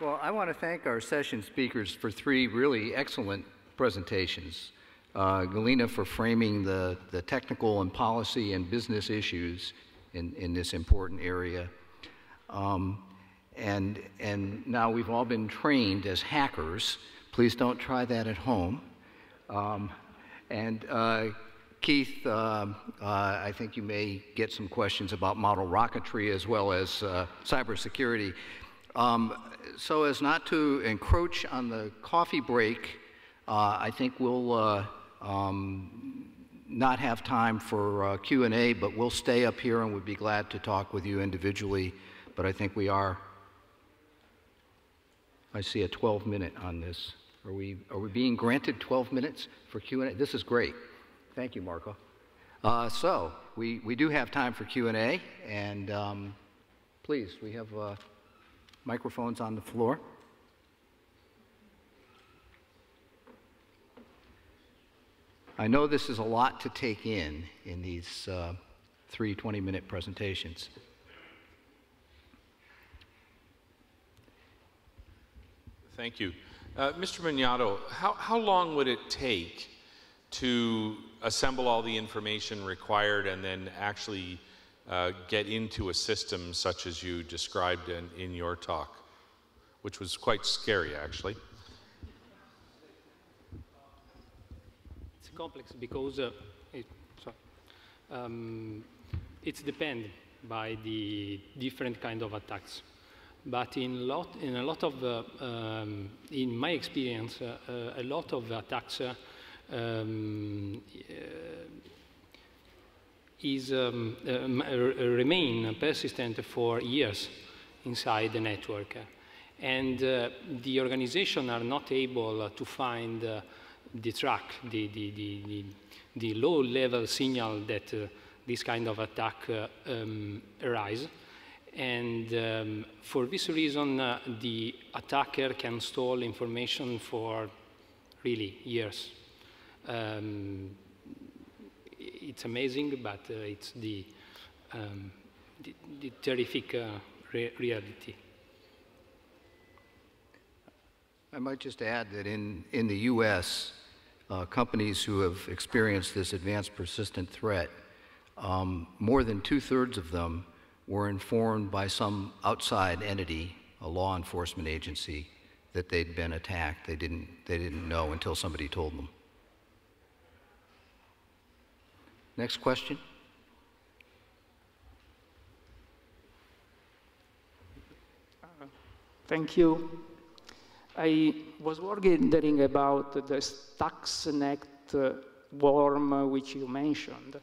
Well, I want to thank our session speakers for three really excellent presentations. Uh, Galina for framing the, the technical and policy and business issues in, in this important area. Um, and, and now we've all been trained as hackers. Please don't try that at home. Um, and uh, Keith, uh, uh, I think you may get some questions about model rocketry as well as uh, cybersecurity. Um, so as not to encroach on the coffee break, uh, I think we'll uh, um, not have time for uh, Q&A, but we'll stay up here and we'd be glad to talk with you individually. But I think we are, I see a 12 minute on this. Are we, are we being granted 12 minutes for Q&A? This is great. Thank you, Marco. Uh, so we, we do have time for Q&A, and um, please, we have uh, microphones on the floor. I know this is a lot to take in in these uh, three 20 minute presentations. Thank you. Uh, Mr. Mignato, how, how long would it take to assemble all the information required and then actually uh, get into a system such as you described in, in your talk, which was quite scary actually? It's complex because uh, it, um, it's depend by the different kind of attacks. But in, lot, in a lot of, uh, um, in my experience, uh, uh a lot of attacks uh, um, is um, remain persistent for years inside the network. And the organization are not able to find the track, the, the, the, the, low-level signal that uh, this kind of attack uh, um, arise. And um, for this reason, uh, the attacker can store information for really years. Um, it's amazing, but uh, it's the, um, the, the, terrific uh, re reality. I might just add that in, in the U.S., uh, companies who have experienced this advanced persistent threat, um, more than two thirds of them were informed by some outside entity, a law enforcement agency, that they'd been attacked. They didn't, they didn't know until somebody told them. Next question. Thank you. I was wondering about the Stuxnet uh, worm uh, which you mentioned.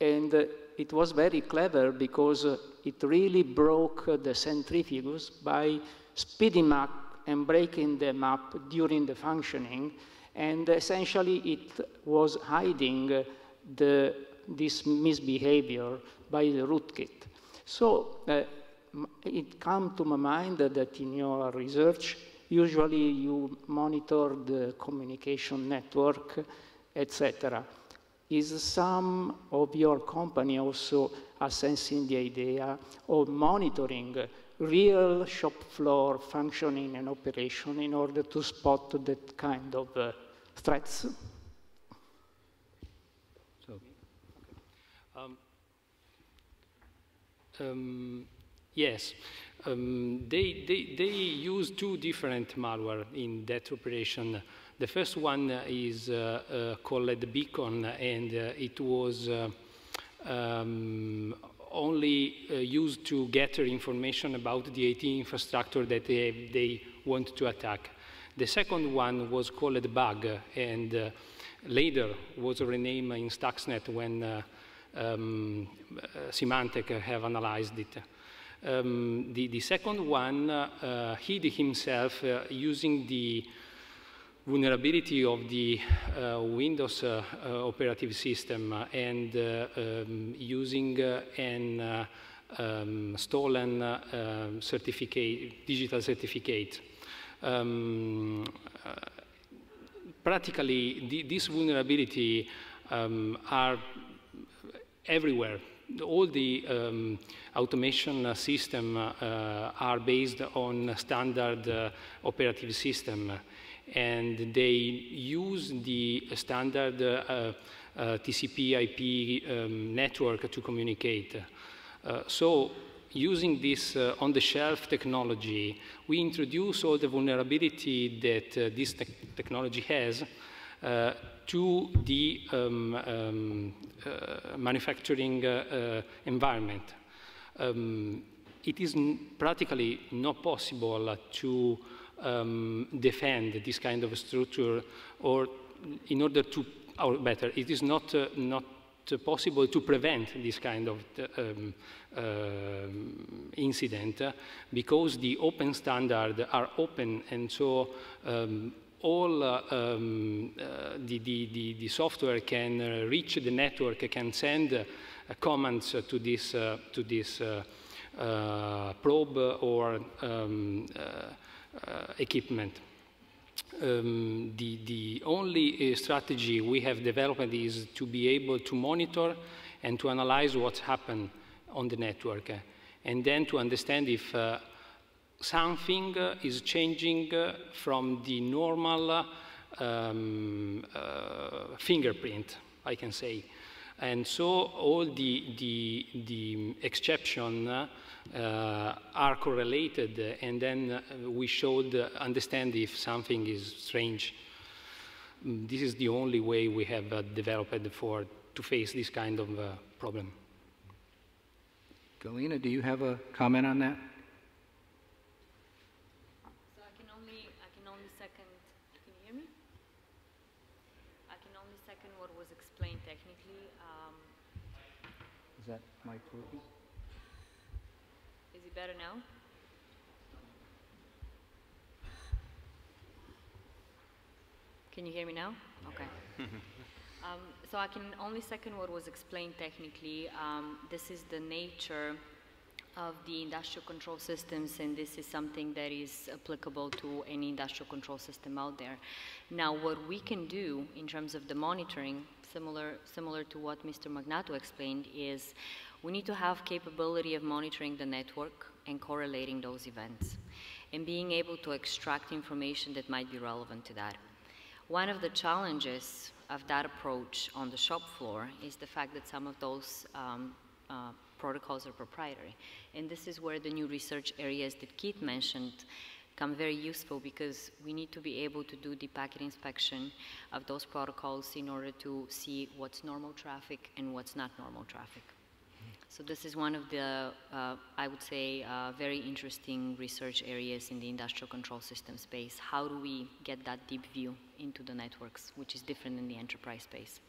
And uh, it was very clever because it really broke the centrifuges by speeding up and breaking them up during the functioning. And essentially, it was hiding the, this misbehavior by the rootkit. So it came to my mind that in your research, Usually you monitor the communication network, etc. Is some of your company also assessing the idea of monitoring real shop floor functioning and operation in order to spot that kind of uh, threats? Um, um, yes um, they, they, they use two different malware in that operation. The first one is uh, uh, called Beacon, and uh, it was uh, um, only uh, used to gather information about the IT infrastructure that they, they want to attack. The second one was called Bug, and uh, later was renamed in Stuxnet when um, Symantec have analyzed it. Um, the, the, second one uh, hid himself uh, using the vulnerability of the uh, Windows uh, uh, operative system and uh, um, using an um, stolen certificate, digital certificate. Um, practically, the, this vulnerability um, are everywhere all the um, automation system uh, are based on standard uh, operative system, and they use the standard uh, TCP/IP um, network to communicate. so using this uh, on-the-shelf technology, we introduce all the vulnerability that uh, this te technology has to the um, um, uh, manufacturing uh, uh, environment. Um, it is practically not possible to um, defend this kind of structure or in order to, or better, it is not, not possible to prevent this kind of um, uh, incident because the open standards are open and so um, all uh, um, uh, the, the, the, software can uh, reach the network, can send commands to this, to this probe or um, equipment. Um, the, the only uh, strategy we have developed is to be able to monitor and to analyze what's happened on the network, uh, and then to understand if uh, something uh, is changing uh, from the normal um, uh, fingerprint, I can say. And so all the, the, the exceptions uh, are correlated, and then uh, we should understand if something is strange. This is the only way we have uh, developed for to face this kind of problem. Galina, do you have a comment on that? Is that mic working? Is it better now? Can you hear me now? Okay. um, so I can only second what was explained technically. Um, this is the nature of the industrial control systems, and this is something that is applicable to any industrial control system out there. Now, what we can do in terms of the monitoring similar, similar to what Mr. Magnato explained, is we need to have capability of monitoring the network and correlating those events and being able to extract information that might be relevant to that. One of the challenges of that approach on the shop floor is the fact that some of those um, uh, protocols are proprietary. And this is where the new research areas that Keith mentioned become very useful because we need to be able to do the packet inspection of those protocols in order to see what's normal traffic and what's not normal traffic. So this is one of the, uh, I would say, uh, very interesting research areas in the industrial control system space. How do we get that deep view into the networks, which is different in the enterprise space?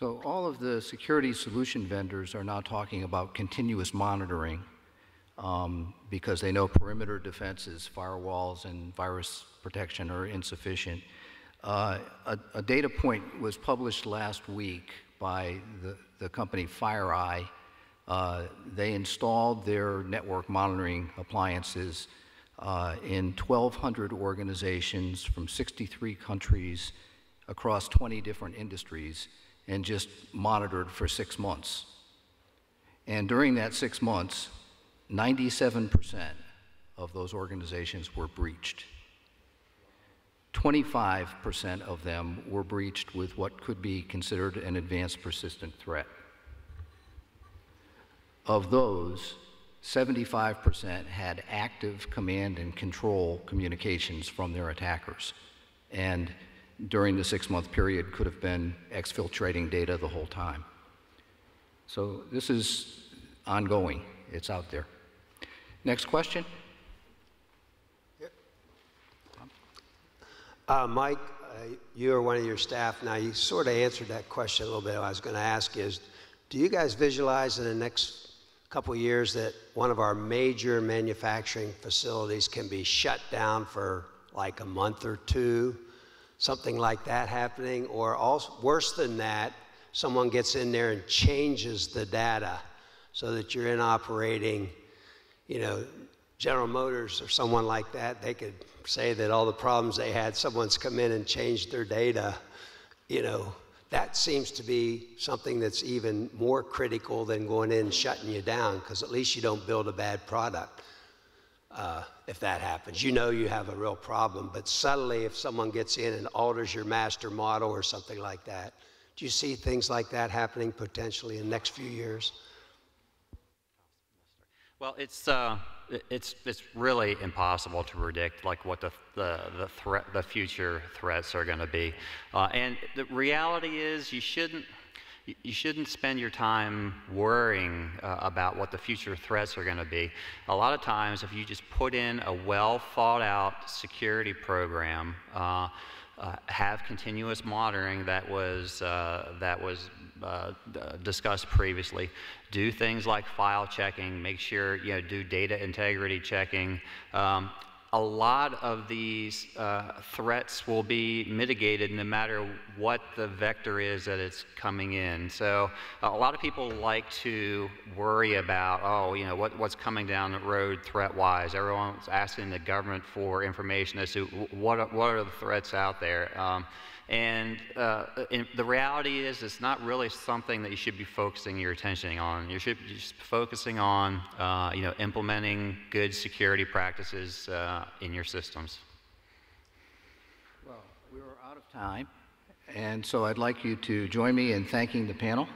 So all of the security solution vendors are now talking about continuous monitoring um, because they know perimeter defenses, firewalls, and virus protection are insufficient. Uh, a, a, data point was published last week by the, the company FireEye. Uh, they installed their network monitoring appliances uh, in 1,200 organizations from 63 countries across 20 different industries and just monitored for six months. And during that six months, 97% of those organizations were breached. 25% of them were breached with what could be considered an advanced persistent threat. Of those, 75% had active command and control communications from their attackers. And during the six month period, could have been exfiltrating data the whole time. So this is ongoing, it's out there. Next question. Uh, Mike, uh, you are one of your staff. Now, you sort of answered that question a little bit. I was going to ask is, do you guys visualize in the next couple years that one of our major manufacturing facilities can be shut down for like a month or two, something like that happening? Or also, worse than that, someone gets in there and changes the data so that you're in operating you know, General Motors or someone like that, they could say that all the problems they had, someone's come in and changed their data, you know, that seems to be something that's even more critical than going in and shutting you down because at least you don't build a bad product uh, if that happens. You know you have a real problem, but subtly, if someone gets in and alters your master model or something like that, do you see things like that happening potentially in the next few years? Well, it's uh, it's it's really impossible to predict like what the the the threat the future threats are going to be, uh, and the reality is you shouldn't you shouldn't spend your time worrying uh, about what the future threats are going to be. A lot of times, if you just put in a well thought out security program, uh, uh, have continuous monitoring that was, uh, that was uh, discussed previously. Do things like file checking, make sure, you know, do data integrity checking. Um, a lot of these uh, threats will be mitigated no matter what the vector is that it's coming in. So uh, a lot of people like to worry about, oh, you know, what, what's coming down the road threat-wise. Everyone's asking the government for information as to what are, what are the threats out there. Um, and, uh, the reality is, it's not really something that you should be focusing your attention on. You should be focusing on, uh, you know, implementing good security practices uh, in your systems. Well, we are out of time, and so I'd like you to join me in thanking the panel.